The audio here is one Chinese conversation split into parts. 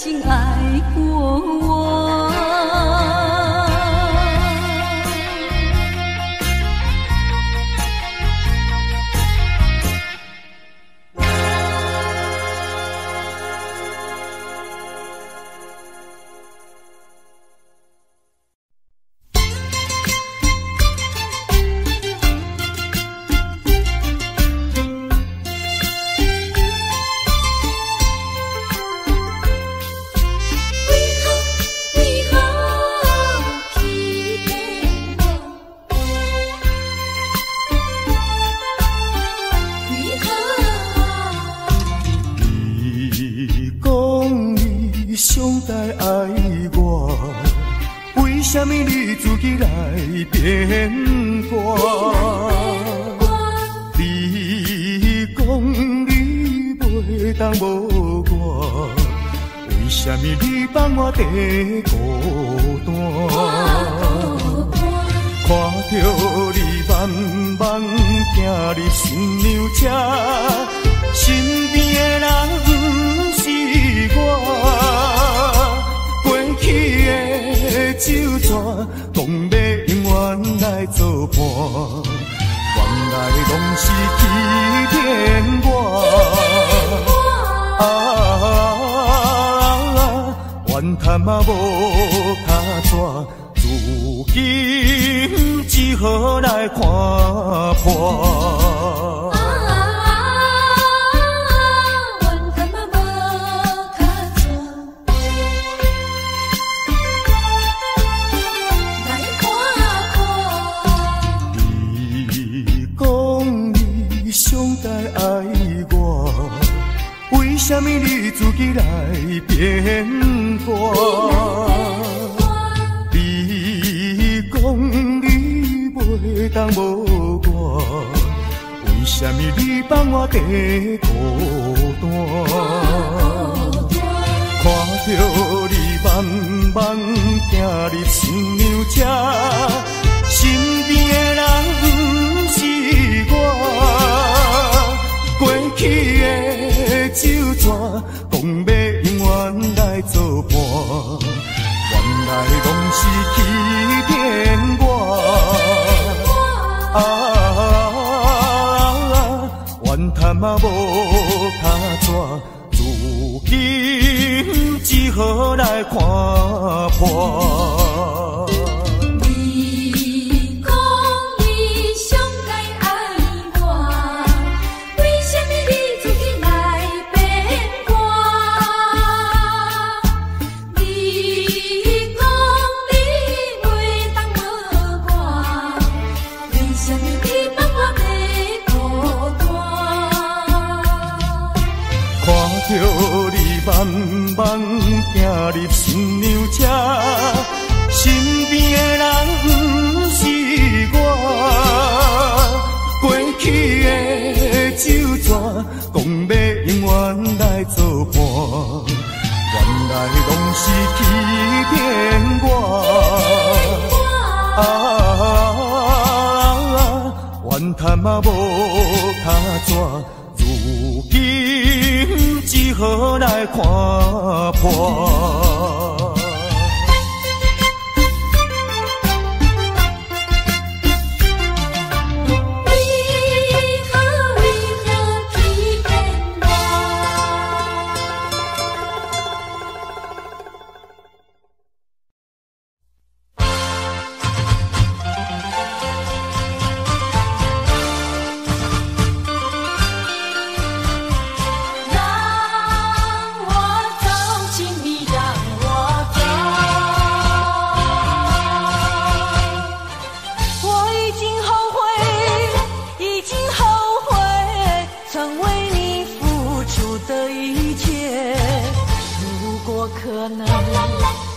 亲爱。放我的孤单。看着你慢慢走入新娘家，身边的人不是我。过去的酒桌，讲要永远来做伴，原来拢是欺骗我。啊！嘛无卡抓如今只好来看破是欺骗我，啊！怨叹啊无卡纸，自凭只好来看破。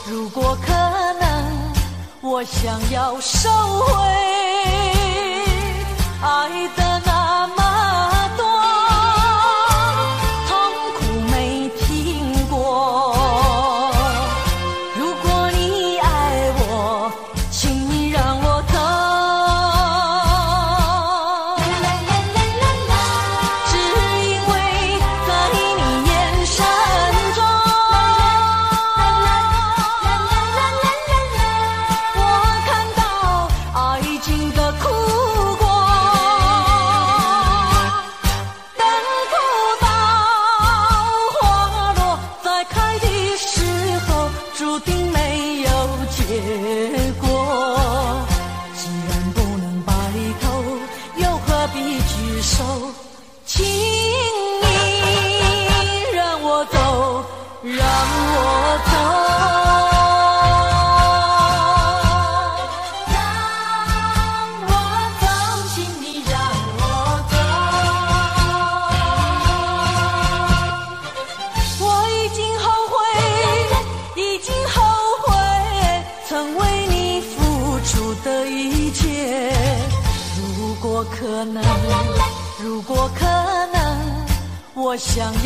如果可能我想要收回爱的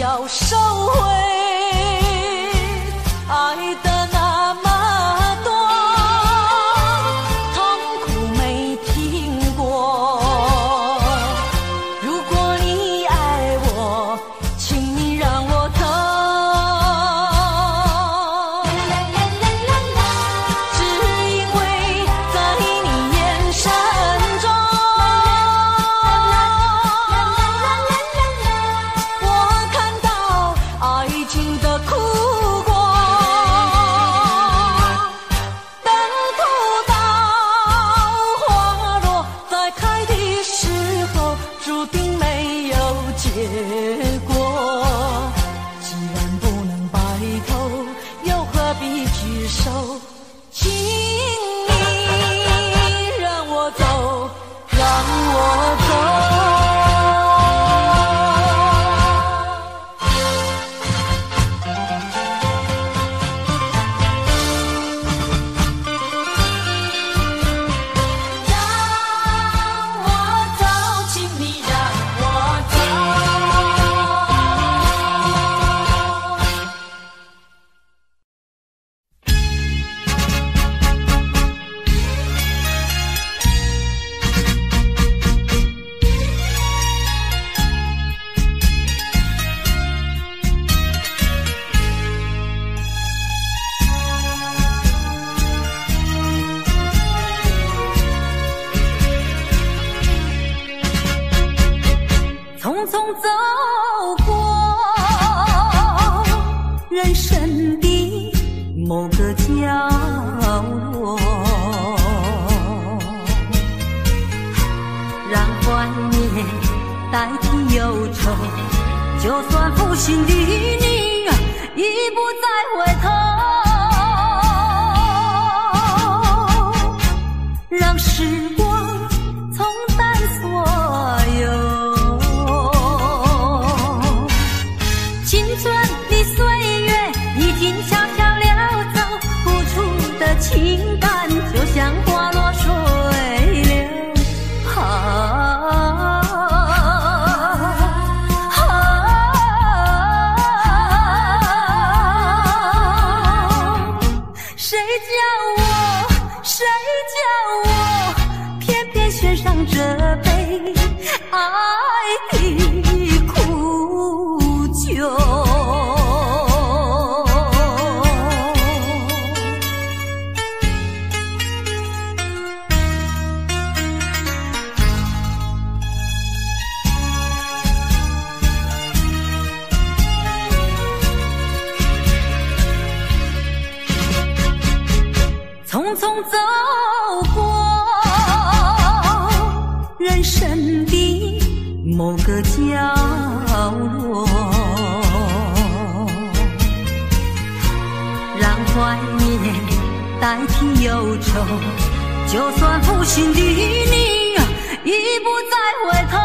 要。个角落，让怀念代替忧愁，就算负心的你已不再回头。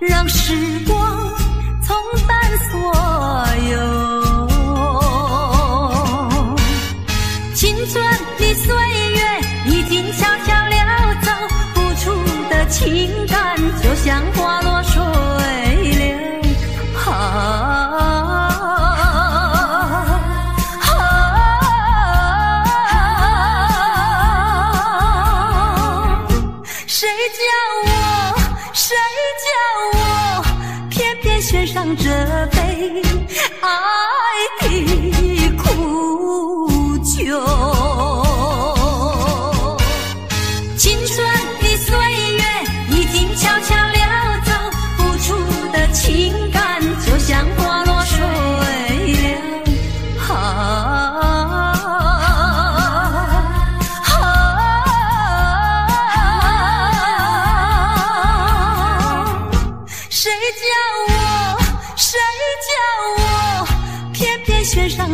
让时光。情感就像火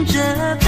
这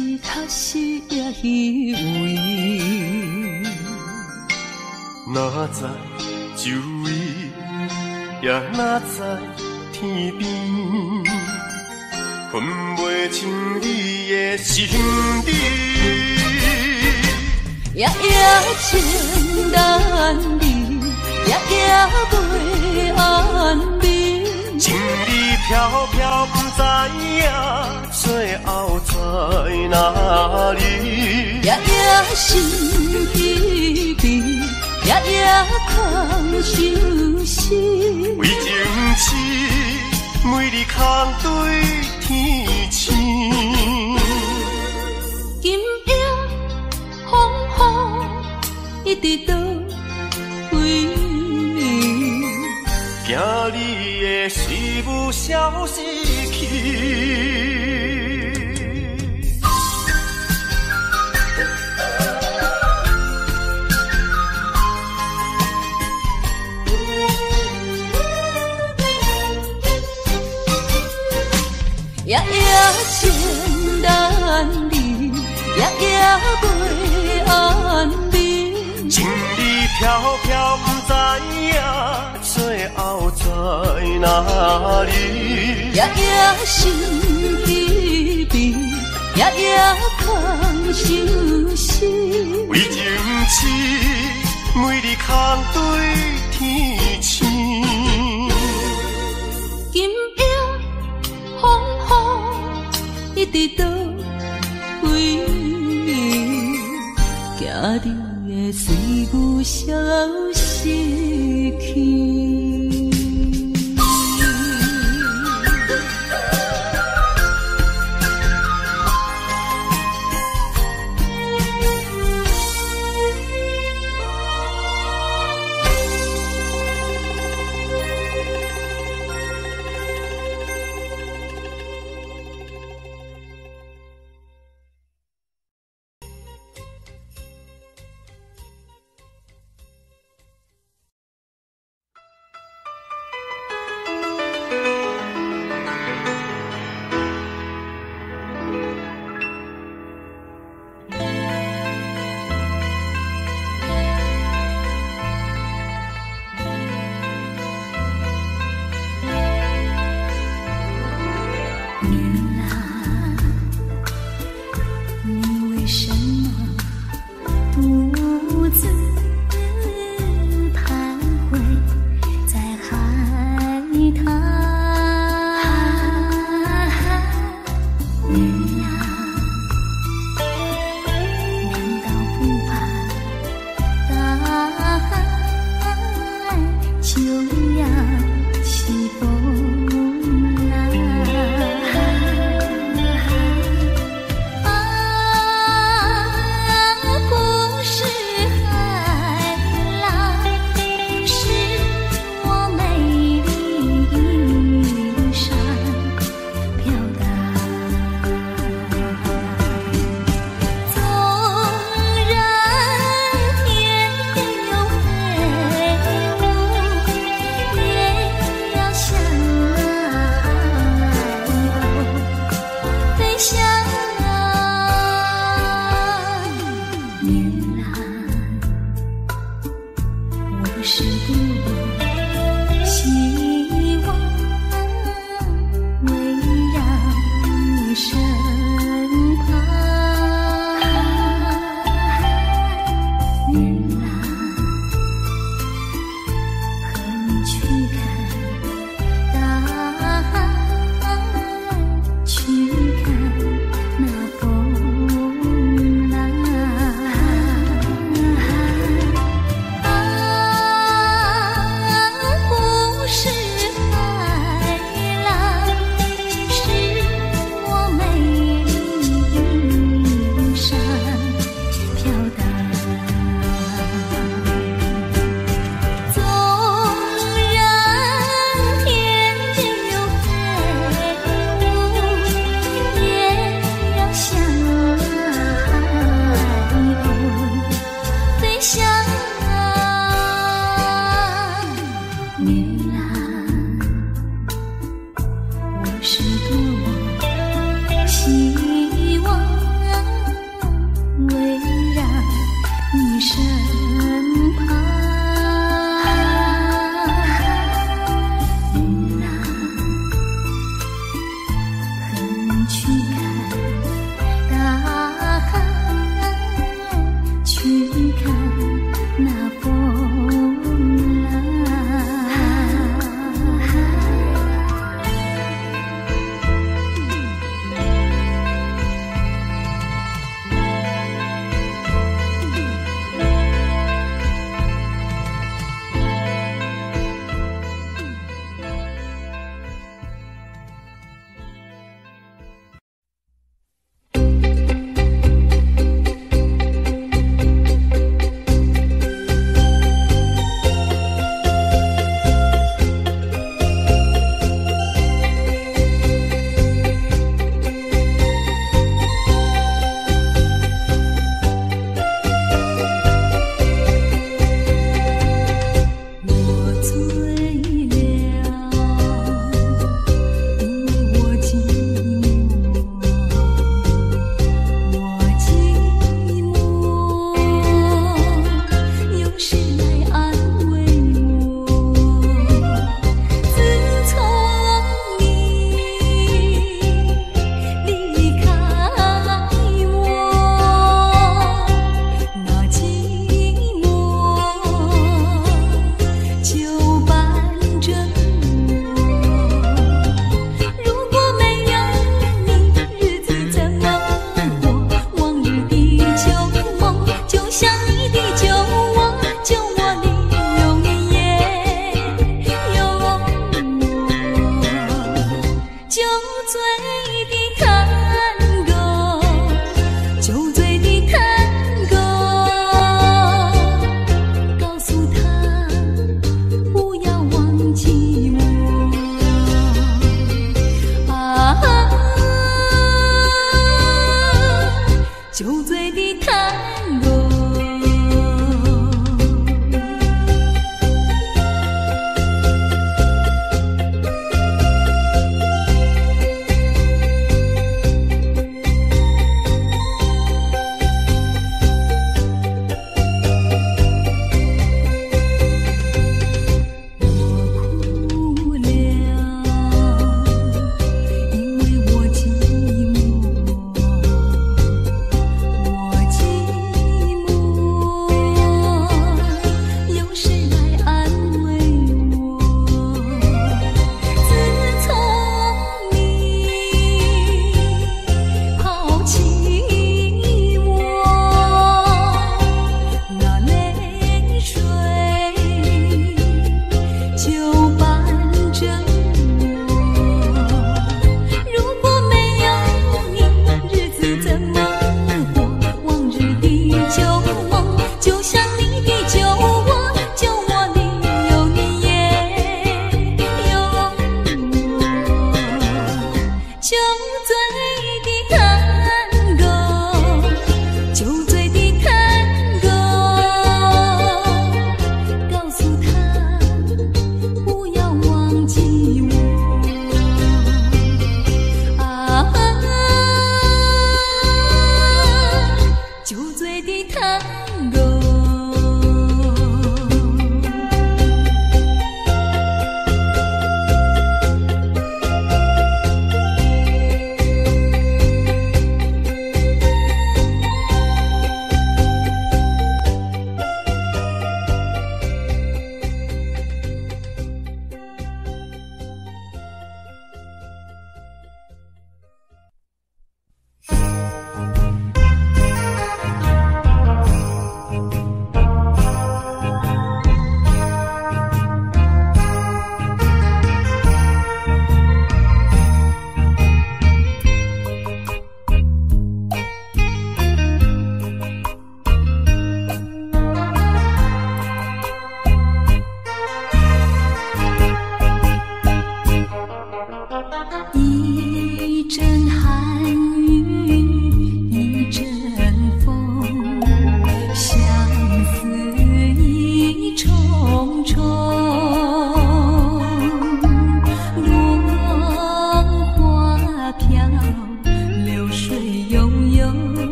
是确实也虚伪。哪知周围，也哪知天边，分袂清你的心理。夜夜情难离，夜夜袂安眠。飘飘，不知影最后在哪里。夜夜心悲悲，夜夜空相思。为情痴，每日空对天星。今夜风雨一直倒位，惊你的不消失去。夜夜情难离，夜夜袂安眠。情理飘飘，不知影后在哪里？夜夜想彼边，夜夜空相思。为情痴，每日空对天星。今夜风雨一直倒位，行你的随阮消失去。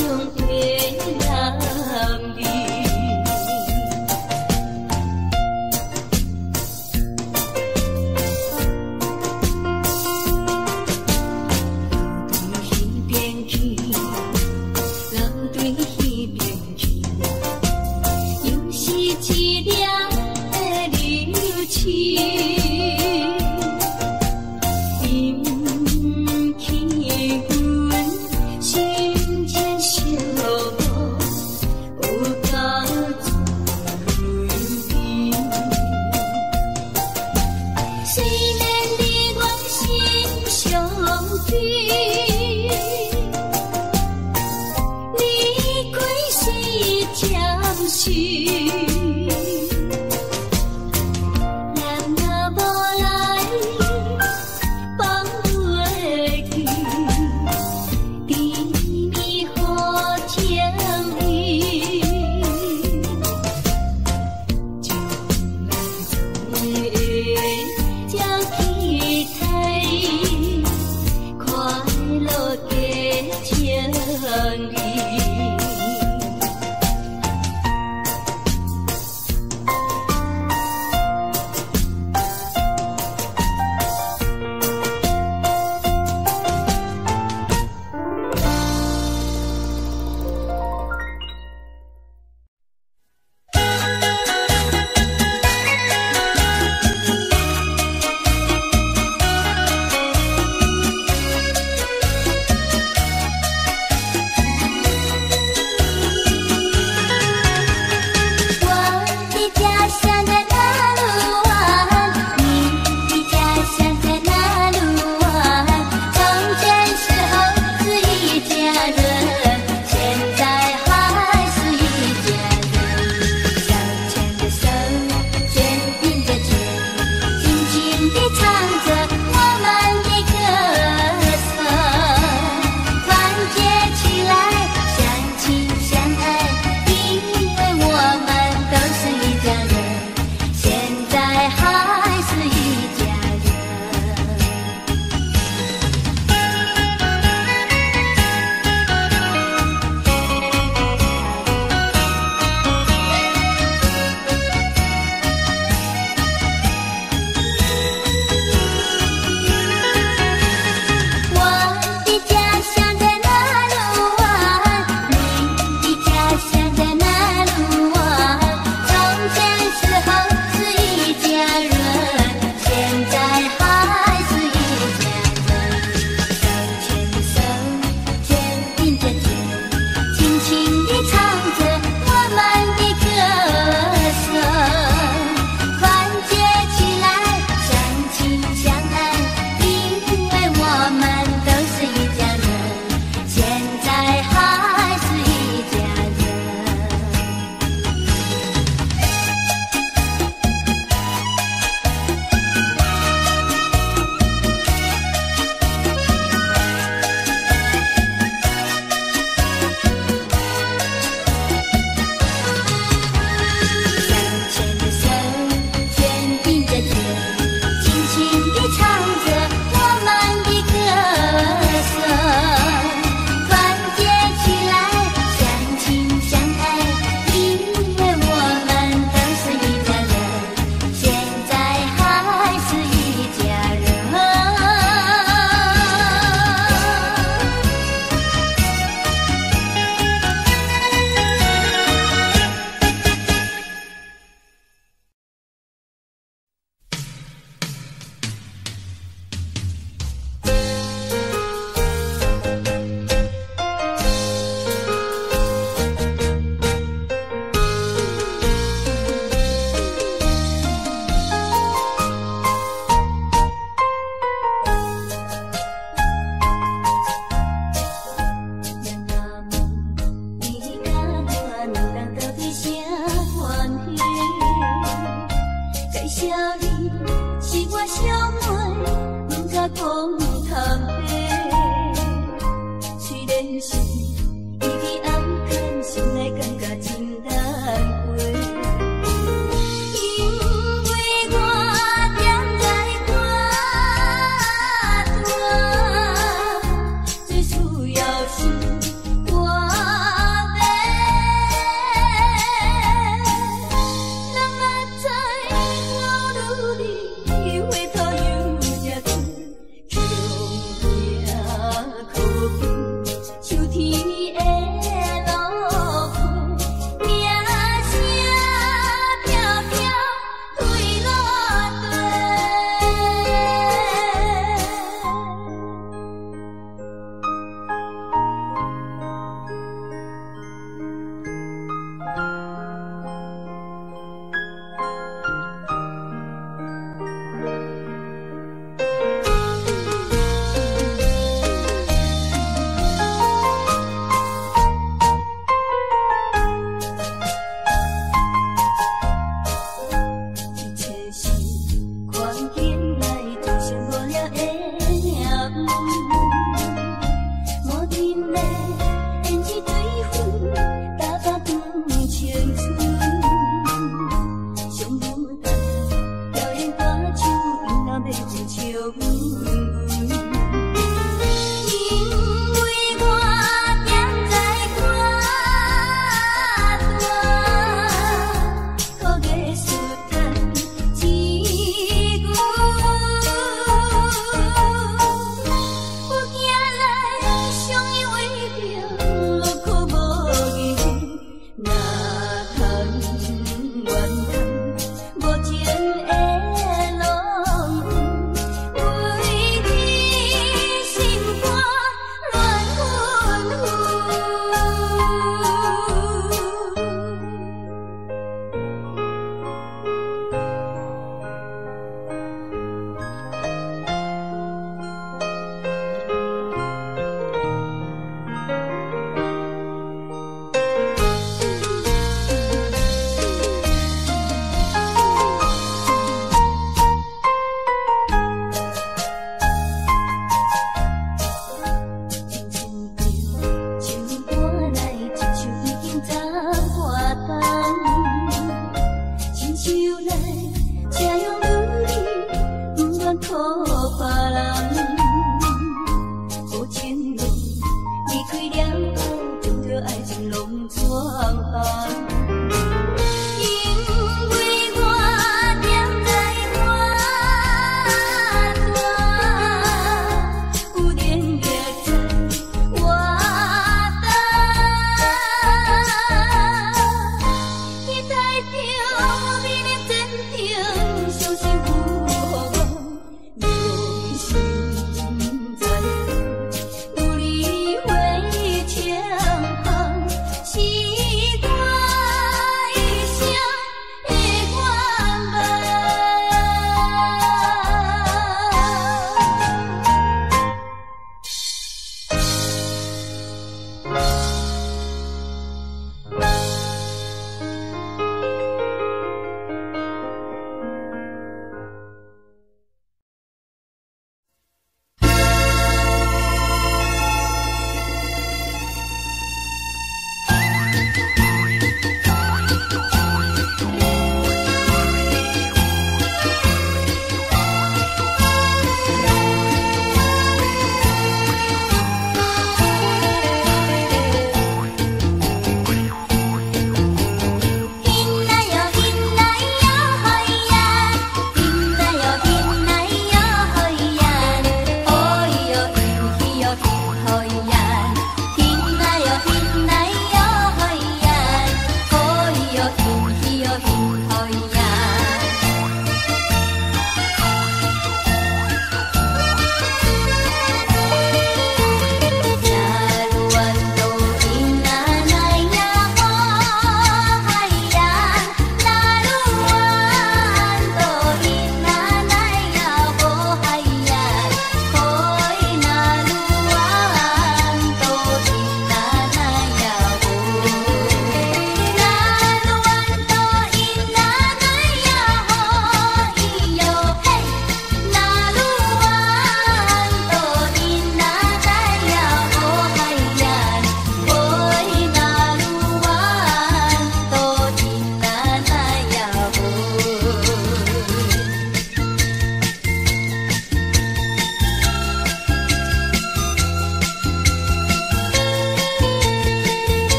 you.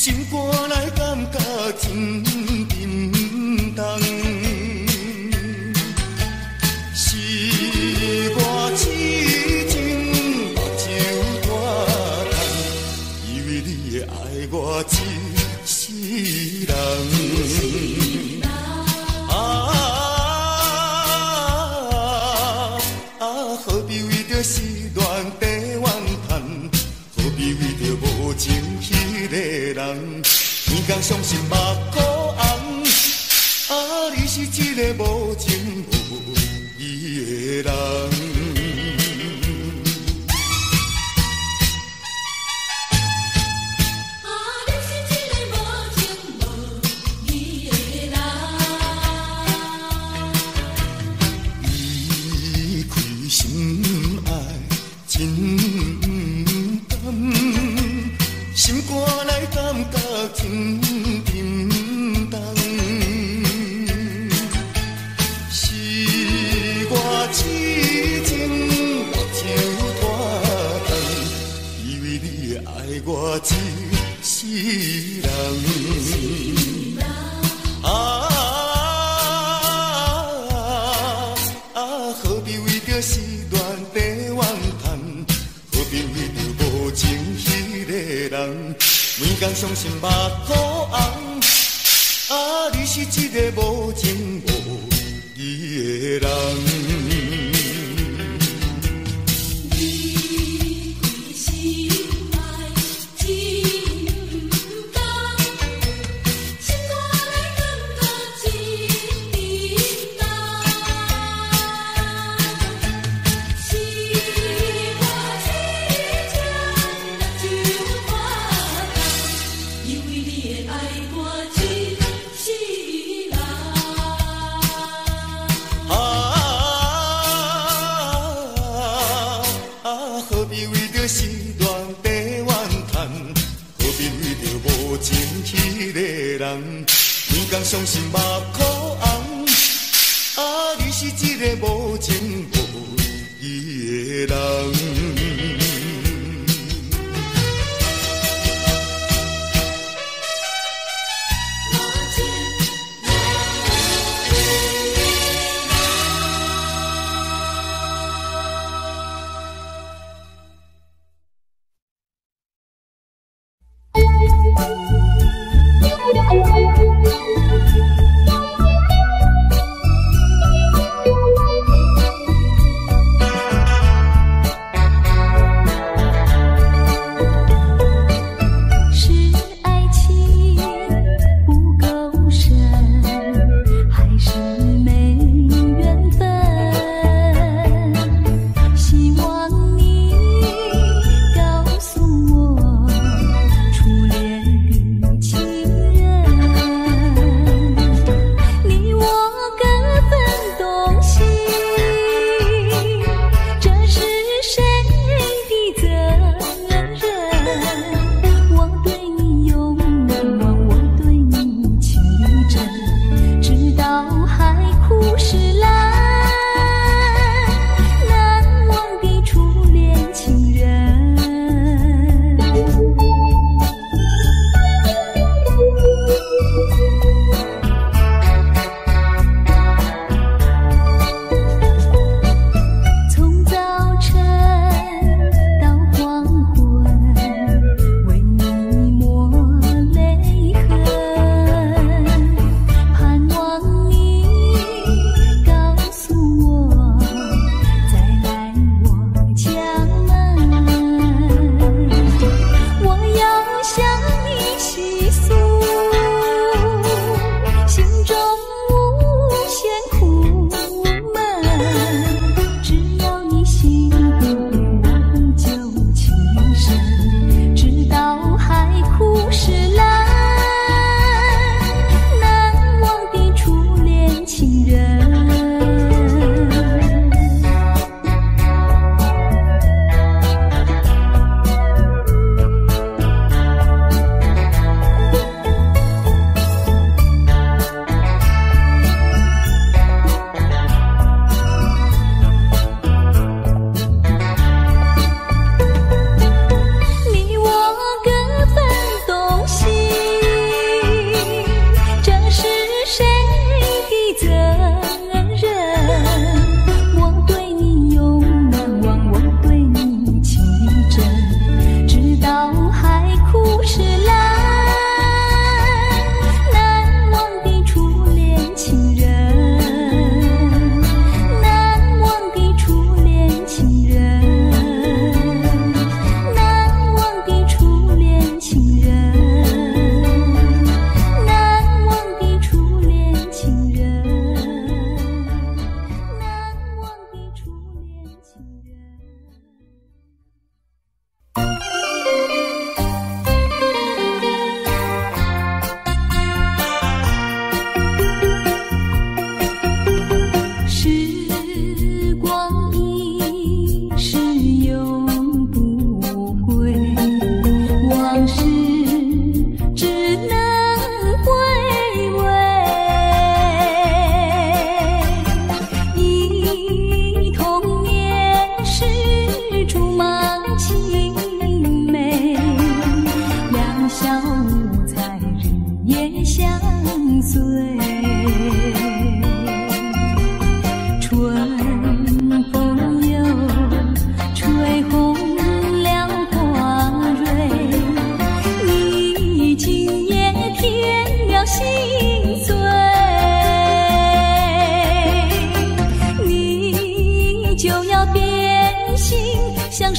经过着心乱地怨叹，何必为着无情彼个人，天伤心目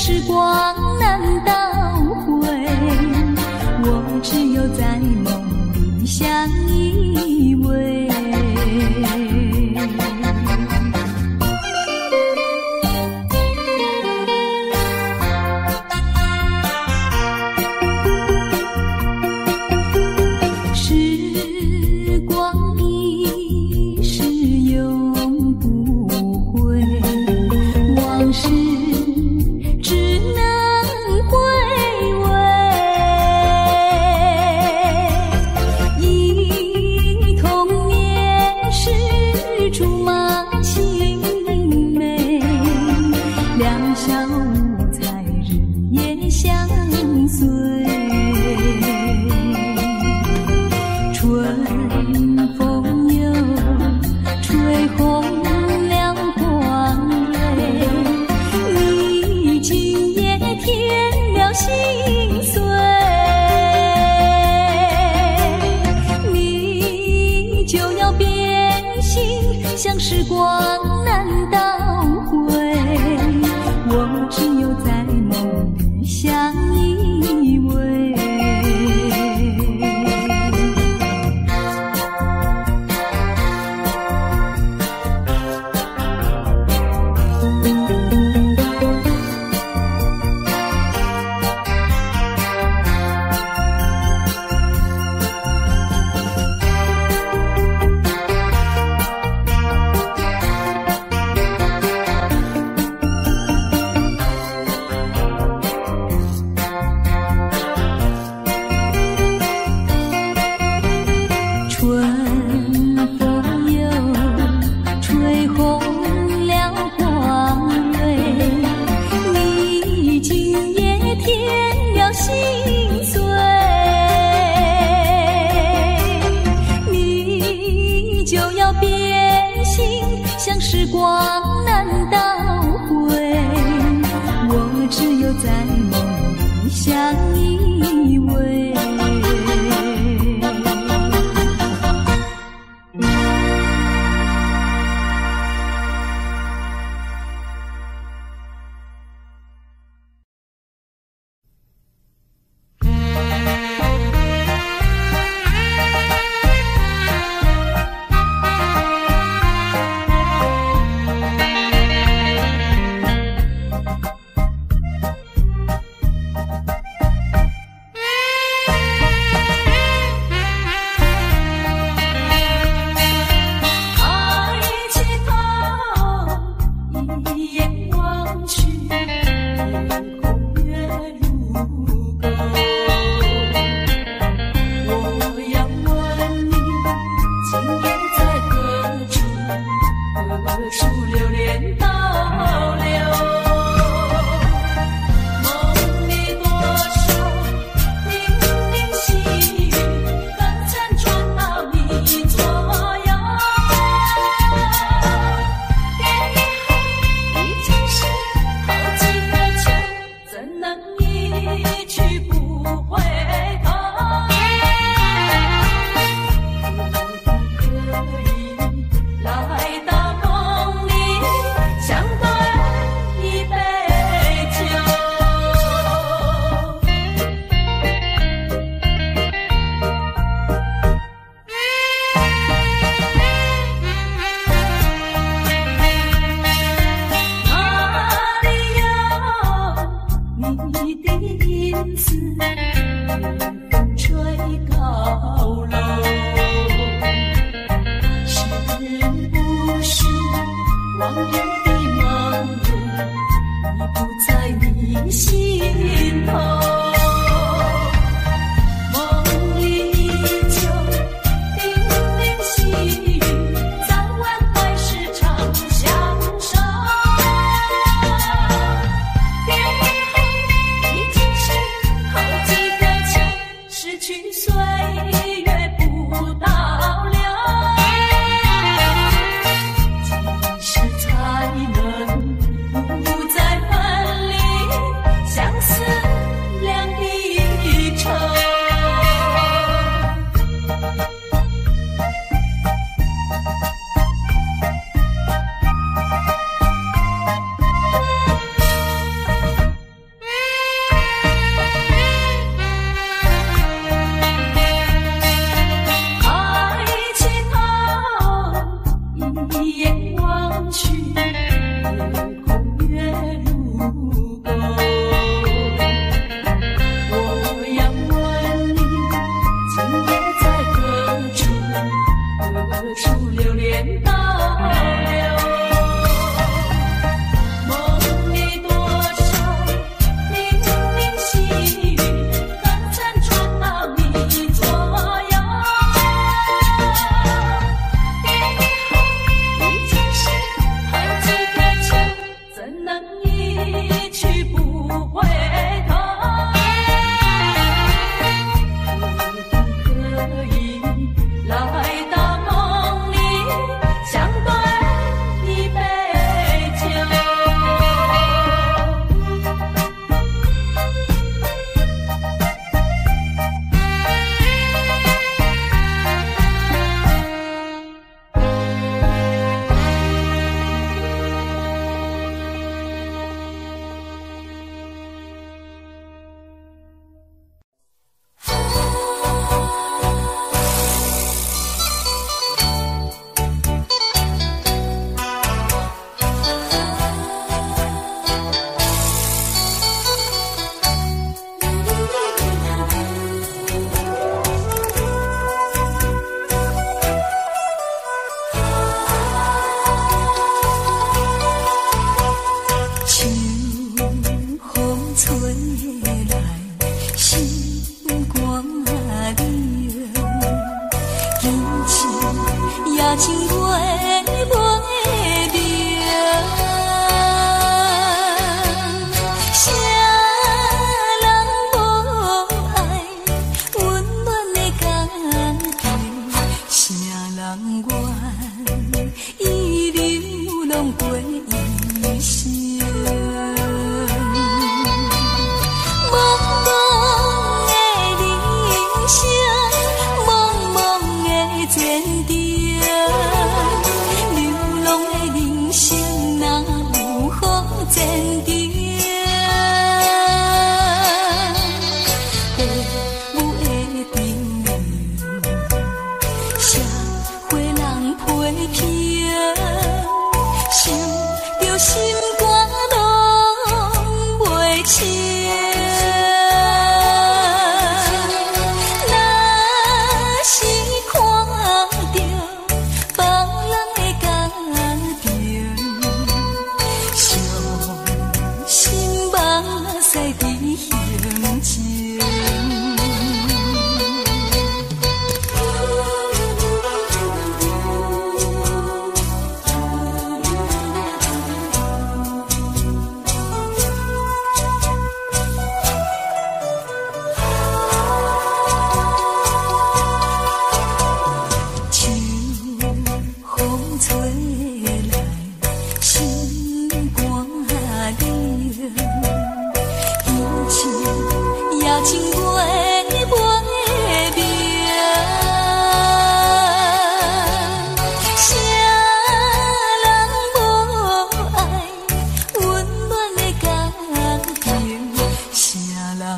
时光难就要变心像时光难倒回。我只有在梦里相依偎。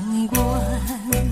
人愿